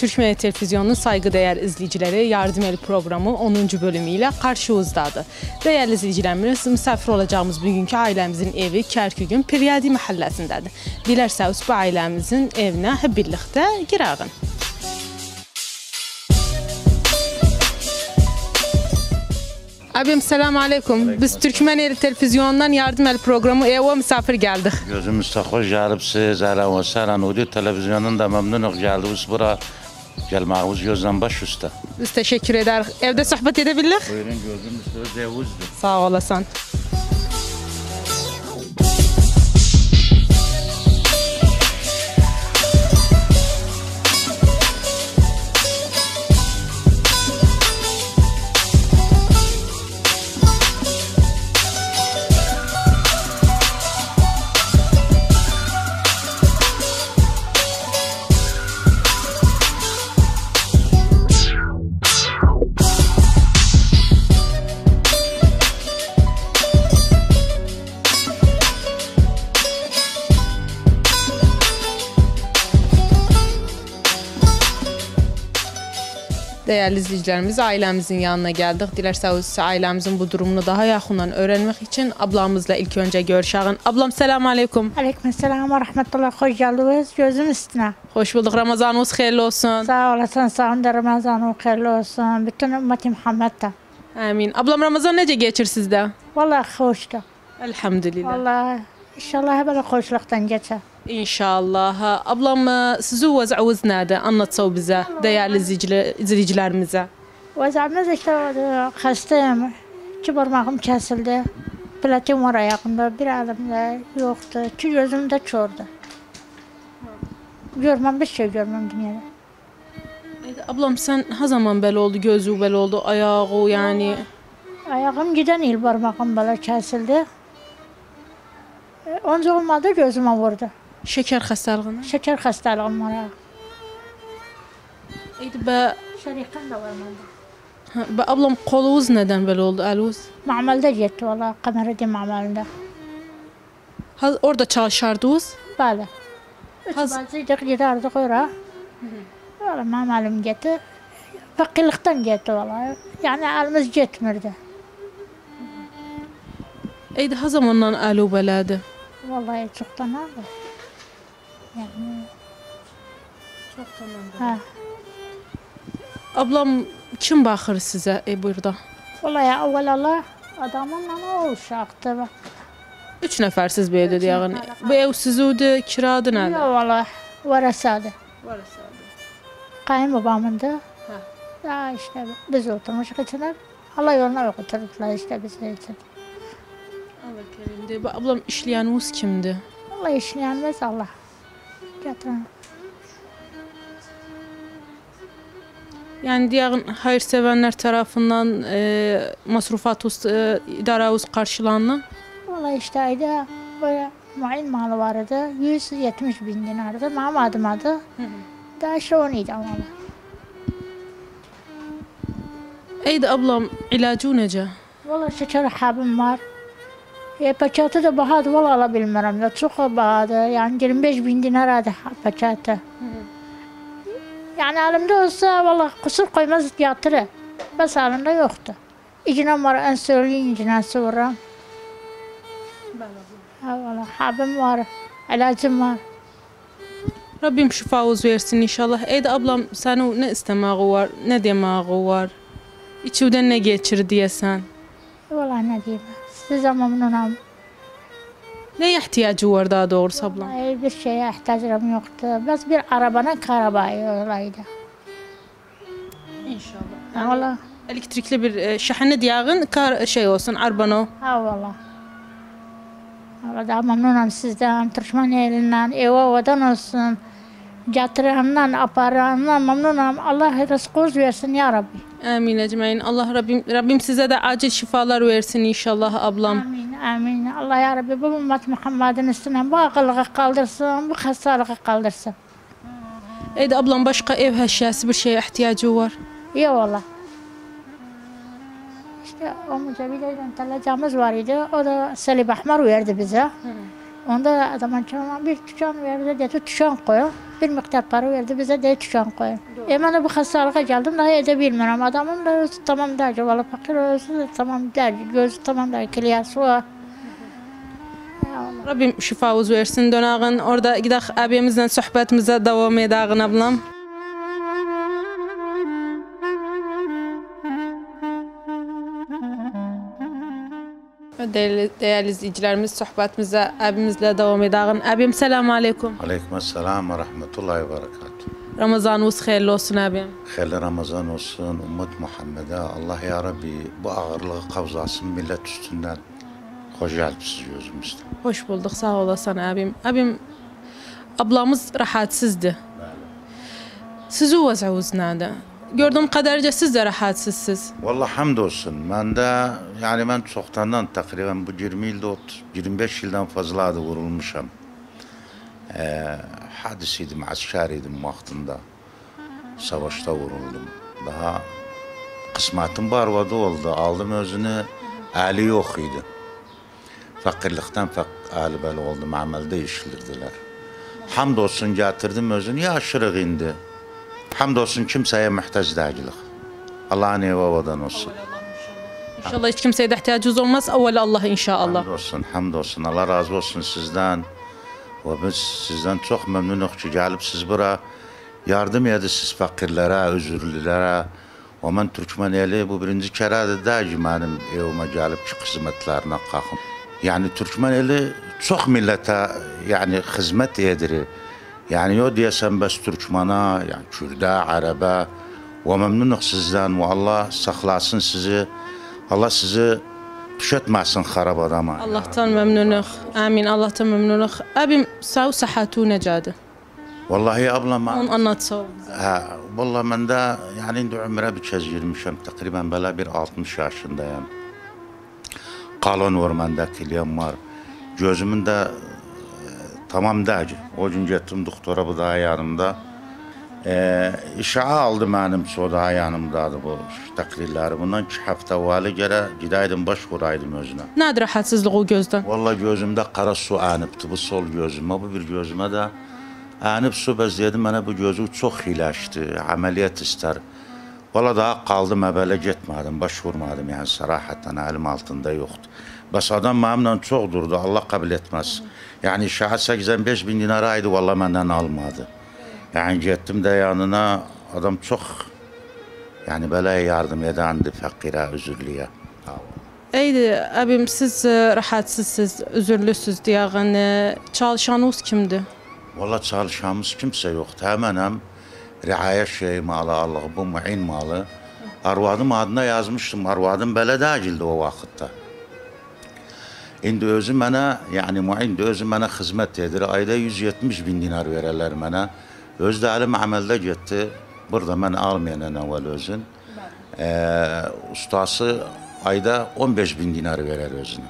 Türkmen Televizyonunun saygıdeğer izleyicileri Yardım El programı 10. bölümüyle karşınızdadır. Değerli izleyicilerimiz, misafir olacağımız bugünkü ailemizin evi Kerkügün Piryadi mahallesindədir. Dilərsəniz bu ailemizin evinə hep birlikte girəğin. Abim selam aleyküm. Biz Türkmeneli Televizyonu'ndan Yardım El programı eve misafir geldik. Gözümüz hoş gelipsiz. Ehlen ve sehlen. Udi televizyonun da memnunuk geldiniz bura. Gəlməyiniz gözdən baş üstə. Biz təşəkkür edərik. Evdə söhbət edə bilirik? Buyurun, gözüm üstə, zəvuzdur. Sağ olasan. Değerli izleyicilerimiz ailemizin yanına geldik. Dilerseniz ailemizin bu durumunu daha yakından öğrenmek için ablamızla ilk önce görüşelim. Ablam selamun aleyküm. Aleykümselam ve rahmetullah. Hoş geldiniz. Gözüm üstüne. Hoş bulduk. Ramazanınız hayırlı olsun. Sağ olasın. Sağ olun. Ramazan hayırlı olsun. Bütün Muhammed'de. Amin. Ablam Ramazan nece geçir sizde? Vallahi hoştu. Elhamdülillah. Vallahi inşallah böyle ان شاء الله ablam e, sizi vəzəvəznədə anlatsaubizə, dəyərli izləyicilərimizə. Vəzəmiz işte e, xəstəyəm. İki barmağım kəsildi. Platin var ayağımda, bir əlimdə yoxdur. İki gözüm də kördür. Görməm, bir şey görməm dünyada. Ablam sən ha zaman belə oldu, gözü belə oldu, ayağı, yəni? Ayağım gedən il barmağım belə kəsildi. E, ancaq olmadı, gözümə vurdu. Şeker hastalığına. Şeker hastalığım var. Eydi bə, Şerikan da var ha, bə ablam qolunuz nədən belə oldu, əliniz? Mamelde gitti valla. Kameradi mamalında. Ha, orada çalışardınız. Böyle. Haz- Bazıydık giderdik oraya. Valla mamalım gitti. Fakirlikten gitti valla. Yani elimiz gitmirdi. Eydi ha zamandan əli belədi. Vallahi çoktan aldı. Yani ha. Ablam kim baxır sizə e burada? Evvel Allah adamınla o bak. 3 nəfərsiz bir evdə yəni. Bu ev sizidir, kiradır Yok nədir? valla. Varasadı. Varsa. Kayınbabamın da. Ya işte biz oturmuşuk içine. Allah yoluna okuturdular işte bizi için. Allah kərimdir. Bə ablam işləyəniniz kimdir? Allah işleyenmez Allah. Getirin. Yəni deyəğin hayırsevənlər tərəfindən e, masrufatınız, e, idarəniz qarşılanır. Valla işte ayda böyle muayyin malı vardı. 170 bin dinardı. Benim adım adı. Daha işte onuydu ama. Eydi ablam, ilacı necə? Valla şeker habim var. E, paketi de bahadı. Valla alabilmiyorum da. Çok bahadı. Yani 25 bin dinar adı paketi. Yani elimde olsa valla kusur koymaz yatırı. Bas elimde yoktu. İcinem var. Ensörlüğün icinesi var. Ha valla habim var. İlacım var. Rabbim şifavuz versin inşallah. Eydi ablam, sənin nə istəməyi var, nə deməyi var? İçindən nə keçir deyəsən? Valla ne diyeyim. Size memnunum. Nəyə ehtiyacı var daha doğrusu ablam? Vallahi bir şeye ihtiyacım yoktu. Bas bir arabanın karabayı olaydı. İnşallah. Ha valla. Elektrikli bir e, şahane deyəğin kar şey olsun, arbano. Ha valla. Valla daha memnunum sizden. Türkmen elinden, eve odan olsun. Getirenle, aparanla memnunum. Allah rızkınız versin ya Rabbi. Amin ecmaîn. Allah Rabbim Rabbim sizə də acil şifalar versin inşallah ablam. Amin, amin. Allah ya Rabbi bu ümmet Muhammed'in üstüne bu akıllığı kaldırsın, bu hastalığı kaldırsın. Eydi ablam başqa ev əşyası bir şeyə ehtiyacı var. İyi valla. İşte o mücevherden talacağımız var idi. O da salib ahmar verdi bize. Onda adama çama bir tükan verdi dedi tükan koyun. Bir miktar para verdi bize de tükan koyun. E ben de bu hastalığa geldim daha edebilmiyorum. Adamın da özü tamam derdi. Valla fakir özü de tamam derdi. Gözü tamam derdi. Kiliyası var. Rabbim şifavuz versin dönağın. Orada gidək abimizlə söhbətimizə davam edəğin ablam. Değerli, değerli izleyicilerimiz sohbetimizə abimizlə davam edəğin. Abim selamun aleyküm. Aleyküm selam ve rahmetullahi ve berekatuhu. Ramazanınız hayırlı olsun abim. Hayırlı Ramazan olsun, ümmet Muhammed'e. Allah ya Rabbi bu ağırlığı kavzasın millet üstünden. Hoş geldiniz gözümüzde. Hoş bulduk. Sağ olasın abim. Abim ablamız rahatsızdı. Sizi vəzəvuz nədir? Gördüğüm kadarıyla siz de rahatsızsınız. Vallahi hamdolsun. Ben de yani ben çoktandan takriben bu 20 yılda 30, 25 yıldan fazla adı vurulmuşam. Ee, hadisiydim, askeriydim vaktinde. Savaşta vuruldum. Daha kısmetim barvadı oldu. Aldım özünü, eli yok idi. Fakirlikten fak ali belə oldum, amelde işlirdiler. Hamdolsun getirdim özünü, yaşırıq indi. Hamdolsun kimseye muhtaç değilik. Allah'ın evadan olsun. İnşallah hiç kimseye de ihtiyacınız olmaz. Evvela Allah inşallah. Hamdolsun, hamdolsun. Allah razı olsun sizden. Ve biz sizden çok memnunuz ki gelip siz bura yardım edirsiniz fakirlere, özürlülere. Ve ben Türkmen eli bu birinci kere de benim evime gelip ki hizmetlerine kalkın. Yani Türkmen eli çok millete yani hizmet edilir. Yəni yox deyəsən bəs türkmana, yəni kürdə, ərəbə və məmnunuq sizdən və Allah saxlasın sizi. Allah sizi düşətməsin xarab adama. Allahdan məmnunuq. Amin. Allahdan məmnunuq. Əbim sağ səhhətu necədir? Vallahi ablam. Onu anlatsın. Hə, vallah məndə yəni indi ömrə bir kez girmişəm. Təqribən belə bir 60 yaşındayam. Qalon var məndə, tilyam var. Gözümün də Tamam da hacı. O gün getdim doktora bu da yanımda. E, işaha aldı mənim soda yanımdadır bu təqrirləri. Bundan 2 həftə əvvəli gələ gidaydım baş vuraydım özünə. Nədir rahatsızlığı gözdə? Valla gözümdə qara su ənibdi bu sol gözümə, bu bir gözümə də ənib su bəzəyədi mənə bu gözü çox xiləşdi, əməliyyat istər. Valla daha qaldım əvvələ getmədim, baş vurmadım, yəni sərahətdən əlim altında yoxdur. Bəs adam mənimlə çox durdu, Allah qəbul etməz. Hı. Yəni şahət 85 bin dinara idi, valla məndən almadı. Yəni getdim də yanına, adam çox, yəni belə yardım edəndi fəqirə, üzürlüyə. Eydi, əbim, siz e, rahatsızsınız, üzürlüsünüz deyəğən, e, çalışanınız kimdir? Valla çalışanımız kimsə yoxdur, həmənəm riayə şey malı alıq, bu müin malı. Arvadım adına yazmışdım, arvadım belə dəcildi o vaxtda. İndi özü mənə, yani muin de özü mənə xidmət edir. Ayda 170 bin dinar verirlər mənə. Öz də əlim əməldə getdi. Burada mən almayan əvvəl özün. Ee, ustası ayda 15 bin dinar verir özünə.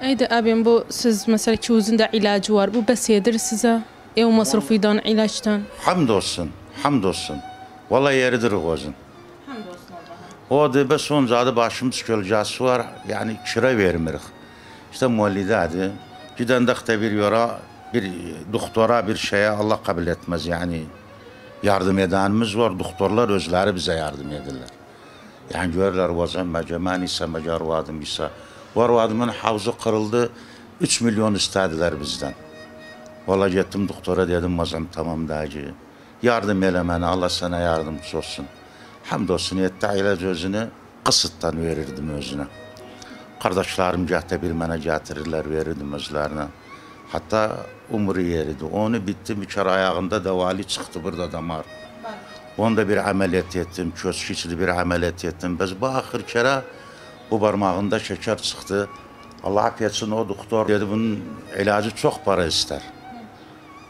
Eydi, abim bu siz mesela ikimizin de ilacı var. Bu bəs yedir sizə? Ev masrafıydan, ilaçtan. Hamd olsun, hamd olsun. Vallahi yeridir o özün. O da be son zadı başımız gölgesi var. Yani kira vermirik. İşte muallidədir. Gidəndə də bir yora, bir doktora, bir şeye Allah kabul etmez yani. Yardım edenimiz var. Doktorlar özləri bize yardım edirlər. Yani görürler vazan mecemen ise mecarvadım ise. Varvadımın havzu kırıldı. 3 milyon istediler bizden. Valla gittim doktora dedim vazam tamam dayıcı. Yardım ele mənə, Allah sana yardımcı olsun. Hamdolsun yetti ilaç özünü kısıttan verirdim özüne. Qardaşlarım gətirə bil mənə gətirirlər, verirdim özlərinə. Hətta umru yeridir. Onu bitdim, bir kər ayağında dəvali çıxdı burada damar. Onu da bir əməliyyat etdim, köz keçidi bir əməliyyat etdim. Bəs bu axır kərə bu barmağında şəkər çıxdı. Allah afiyetsin o doktor dedi bunun ilacı çox para istər.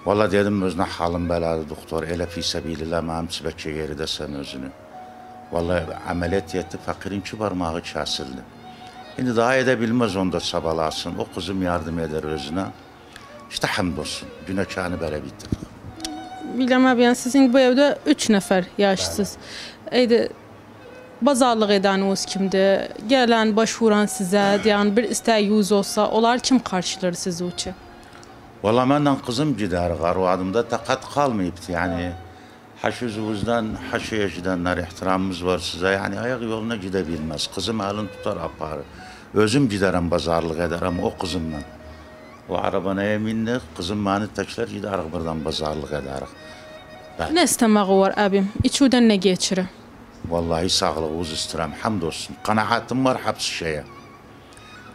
Valla dedim özünə halın bəladır doktor, elə fisə bililə mənim çibəkə yeridəsən özünü. Valla əməliyyat etdi, fakirin ki barmağı kəsildi. Şimdi daha edebilmez onda çabalasın. O kızım yardım eder özüne. İşte hamdolsun. Günahkarını belə bitirdik. Bilirəm abi, yəni sizin bu evdə 3 nəfər yaşlısınız. Eydi, bazarlıq edəniniz kimdir? Gələn, başvuran sizə, yəni bir istəyiniz olsa, onlar kim qarşılar sizi üçün? Valla benden kızım gider arvadımda takat kalmayıptı yani. Haşüzümüzden, haşıya gidenler ihtiramımız var size. Yani ayak yoluna gidebilmez. Kızım elin tutar aparı. Özüm giderim pazarlık ederim o kızımla. O arabana eminlik, kızım beni tekrar giderik buradan pazarlık ederik. Nə istəməyi var abim? İçudən nə keçirir? Vallahi sağlığınız istirəm, hamd olsun. Qanaatım var hepsi şeye.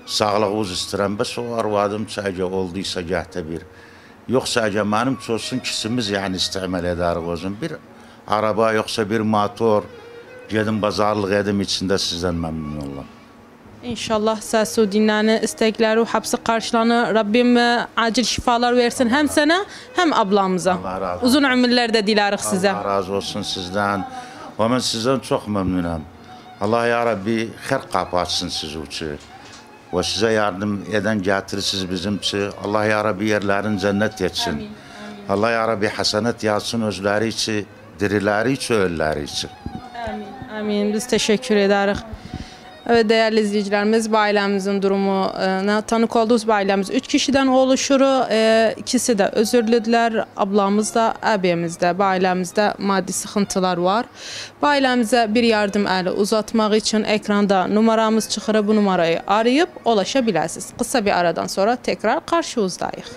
Sağlığınız istirəm, bəs o arvadım sadece olduysa gəhdə bir. Yoksa əgər mənim olsun kisimiz yani istimal edərik özüm. Bir araba yoksa bir motor, gedim bazarlıq edim içində sizdən məmnun olam. İnşallah səsi dinlərini, istəkləri, hapsi qarşılanır. Rabbim acil şifalar versin həm sənə, həm ablamıza. Allah razı olsun. Uzun ömürlər də dilərik sizə. Allah razı olsun sizden. Ve ben sizden çok memnunum. Allah ya Rabbi her kapı açsın siz için. Ve size yardım eden getirirsiniz bizim için. Allah ya Rabbi yerlerin cennet etsin. Allah ya Rabbi hasenet yazsın özleri için, dirileri için, ölüleri için. Amin. Amin. Biz teşekkür ederiz. Dəyərli izləyicilərimiz, bu ailəmizin durumuna tanıq olduq. Bu ailəmiz 3 kişidən oluşur. İkisi də özürlüdülər. Ablamız da, əbiyimiz də. Bu ailəmizdə maddi sıxıntılar var. Bu ailəmizə bir yardım əli uzatmaq üçün ekranda numaramız çıxır. Bu numarayı arayıb ulaşa bilərsiniz. Qısa bir aradan sonra tekrar qarşınızdayıq.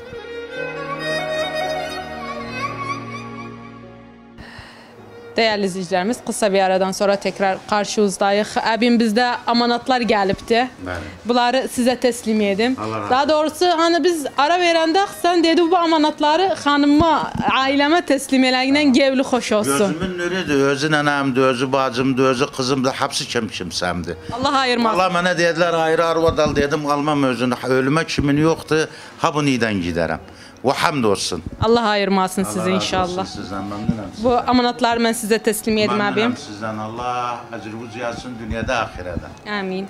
Dəyərli izləyicilərimiz, qısa bir aradan sonra təkrar qarşınızdayıq. Əbim bizdə amanatlar gəlibdi. Bəli. Bunları sizə təslim edim. Allah Daha doğrusu hani biz ara verəndə sən dedin bu amanatları xanımıma, ailəmə təslim eləyindən gevli xoş olsun. Gözümün nürüdür, özü nənəmdir, özü bacımdır, özü qızımdır, hepsi kim kimsəmdir. Allah ayırmaz. Allah mənə dedilər, ayır arvad al dedim, almam özünü. Ölümə kimin yoxdur, Ha bu nidən gedərəm. Və hamd olsun. Allah ayırmasın sizi Allah razı inşallah. olsun Sizdən məmnunam. Bu amanatları ben size teslim edim abim. Məmnunam sizdən. Allah əcrünüzü yazsın dünyada, axirədə. Amin.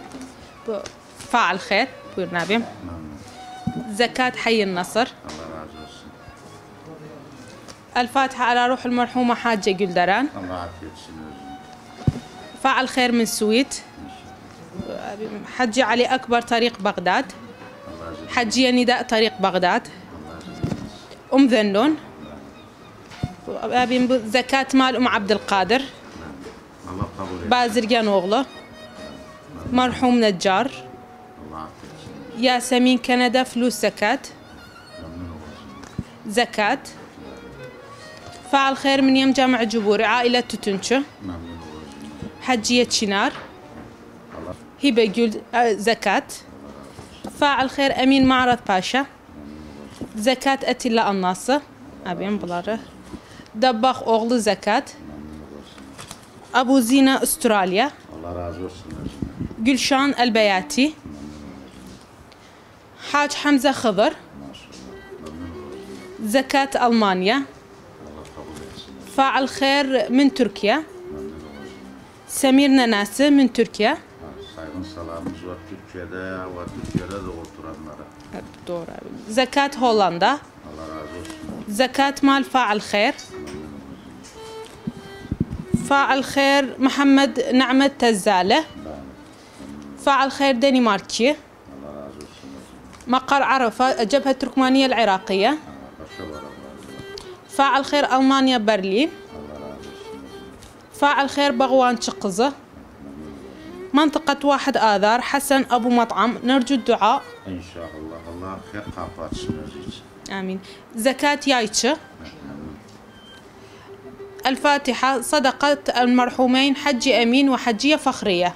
Bu faal xeyr. Buyurun abim. Zekat Hayy Nasır. Allah razı olsun. الفاتحة على روح المرحومة حاجة قلدران Allah afiyet etsin özünü. فاعل خير من سويت حجي علي أكبر طريق بغداد حجية نداء طريق بغداد أم ذنون أبي زكاة مال أم عبد القادر. بازرقان أوغلو مرحوم نجار. ياسمين كندا فلوس زكاة. زكاة فاعل خير من يم جامع جبوري عائلة تتنشو. حجية شنار هبة آه، زكاة فاعل خير أمين معرض باشا. زكاة اتلا الناس. ابين بلاره دباخ اغل زكاة. أبو زينة أستراليا. الله قلشان البياتي. حاج حمزة خضر. زكاة ألمانيا. فاعل خير من تركيا. سمير ناناسي من تركيا. Türkiye'de var, Türkiye'de de oturanlara. Evet, doğru abi. Zekat Hollanda. Allah razı olsun. Zekat mal faal khair. Faal khair Muhammed Na'met Tezzale. فاعل خير دنماركي مقر عرفة جبهة التركمانية العراقية فاعل خير ألمانيا برلين فاعل خير بغوان شقزة منطقة واحد آذار حسن أبو مطعم. نرجو الدعاء. Allah her kapı açsın özü için. آمين. زكاة يايتشة الفاتحة صدقة المرحومين حجي أمين وحجية فخرية.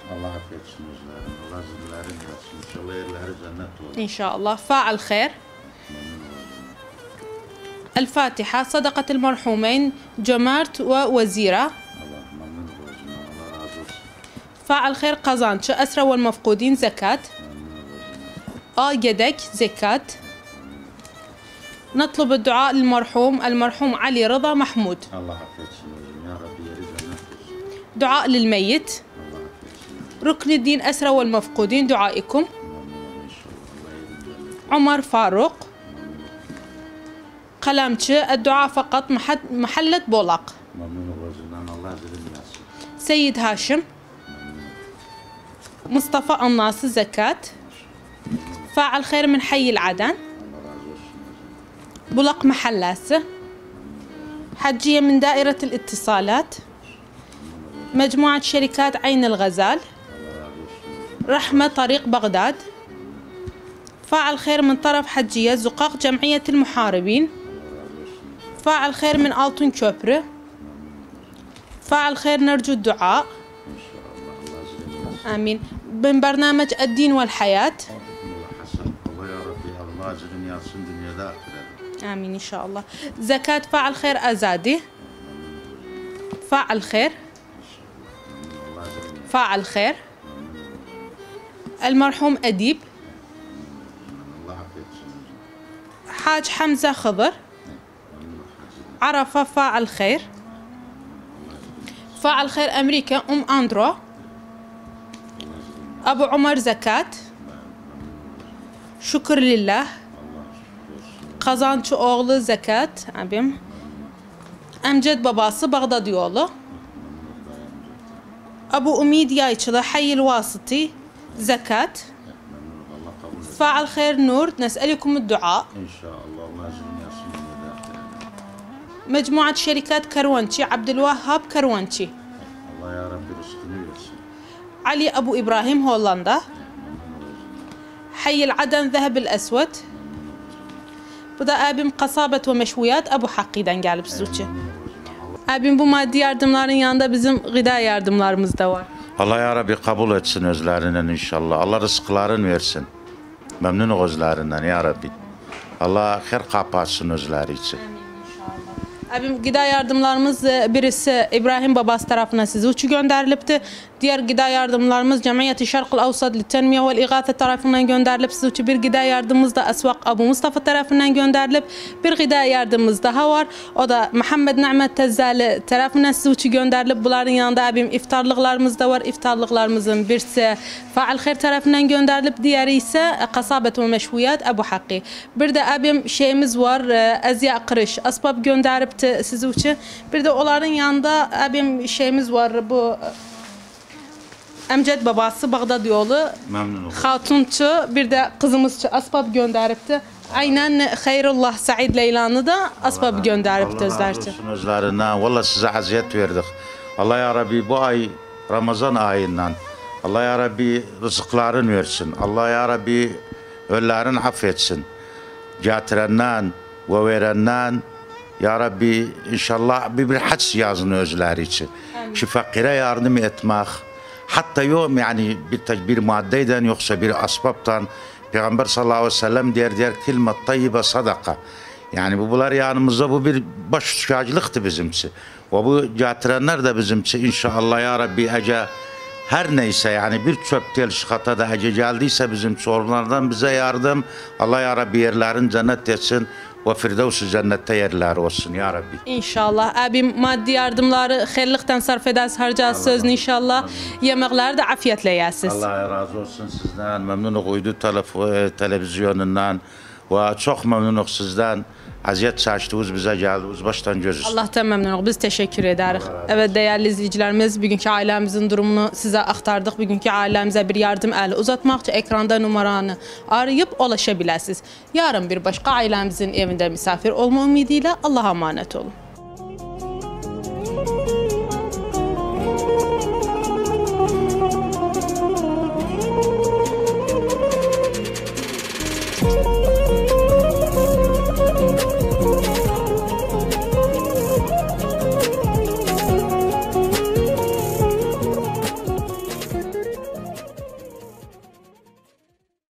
cennet olur. إن شاء الله. فاعل خير. الفاتحة صدقة المرحومين جمارت ووزيرة. فاعل خير قزان شو أسرى والمفقودين زكاة. آه يدك زكاة. نطلب الدعاء للمرحوم. المرحوم علي رضا محمود. الله يحفظك يا ربي دعاء للميت. ركن الدين أسرى والمفقودين دعائكم. عمر فاروق. قلمتشي الدعاء فقط محلة بولاق. سيد هاشم. مصطفى الناصر زكاة فاعل خير من حي العدن. بلق محلاسة حجية من دائرة الاتصالات. مجموعة شركات عين الغزال. رحمة طريق بغداد. فاعل خير من طرف حجية زقاق جمعية المحاربين. فاعل خير من ألتون كوبري. فاعل خير نرجو الدعاء. آمين. من برنامج الدين والحياة. آمين إن شاء الله. زكاة فاعل خير أزادي. فاعل خير. فاعل خير. المرحوم أديب. حاج حمزة خضر. عرفة فاعل خير. فاعل خير أمريكا أم أندرو. أبو عمر زكاة. شكر لله. قزان شو أغلى زكاة. أبيم. أمجد باباسي بغداد يولو أبو أميد يايتشلا حي الواسطي. زكاة. فاعل خير نور. نسألكم الدعاء. إن شاء الله. مجموعة شركات كروانتي عبد الوهاب كروانتي علي أبو إبراهيم هولندا حي العدن ذهب الأسود Bu da abim kasabet ve meşviyat Ebu Hakkı'dan gelip Suçi. Abim bu maddi yardımların yanında bizim gıda yardımlarımız da var. Allah ya Rabbi kabul etsin özlerinden inşallah. Allah rızklarını versin. Memnun özlerinden ya Rabbi. Allah her kapatsın özleri için. Abim gıda yardımlarımız e, birisi İbrahim babası tarafından size uçu gönderilipti. Diğer gıda yardımlarımız Cemiyeti Şarkıl Avsad Littenmiye ve İgate tarafından gönderilip size uçu bir gıda yardımımız da Asvak Abu Mustafa tarafından gönderilip bir gıda yardımımız daha var. O da Muhammed Nimet Tezzali tarafından size uçu gönderilip bunların yanında abim iftarlıklarımız da var. İftarlıklarımızın birisi Faal Khair tarafından gönderilip diğeri ise Kasabet ve Meşviyat Ebu Hakkı. Bir de abim şeyimiz var e, Ezya Kırış asbab gönderipti sizi için. Bir de onların yanında abim şeyimiz var bu Emced babası Bağdad yolu Memnun oldum. Hatunçu bir de kızımızçı asbab gönderipti. Aynen Hayrullah Said Leylan'ı da asbab özlerçi. olsun özlerinden. Valla size aziyet verdik. Allah ya Rabbi bu ay Ramazan ayından Allah ya Rabbi rızıklarını versin. Allah ya Rabbi öllerini affetsin. Getirenden ve verenden ya Rabbi inşallah bir bir hac yazın özleri için. Şu fakire yardım etmek. Hatta yok yani bir, bir maddeyden yoksa bir asbaptan Peygamber sallallahu aleyhi ve sellem diğer diğer kelime tayyibe sadaka. Yani bu bunlar yanımızda bu bir baş şikacılıktı bizimsi. Ve bu getirenler de bizimsi inşallah ya Rabbi ece her neyse yani bir çöp tel şıkata da ece geldiyse bizim sorunlardan bize yardım. Allah ya Rabbi yerlerin cennet etsin və Firdevs-i cənnətdə yerləri olsun ya Rabbi. İnşallah. Əbim maddi yardımları xeyirlikdən sarf edəsiz, harcasız sözünü inşallah. Yeməkləri də afiyyətlə yəsiz. Allah razı olsun sizdən. Məmnunuq uydu e, televizyonundan və çox məmnunuq sizdən əziyyət çəkdiniz, bizə gəldiniz, başdan göz üstə. Allahdan məmnunuq, biz təşəkkür edərik. Evet, dəyərli izləyicilərimiz, bugünkü ailəmizin durumunu sizə axtardıq. Bugünkü ailəmizə bir yardım əli uzatmaq üçün ekranda numaranı arayıb ulaşa biləsiniz. Yarın bir başqa ailəmizin evində misafir olma ümidi ilə Allaha əmanət olun.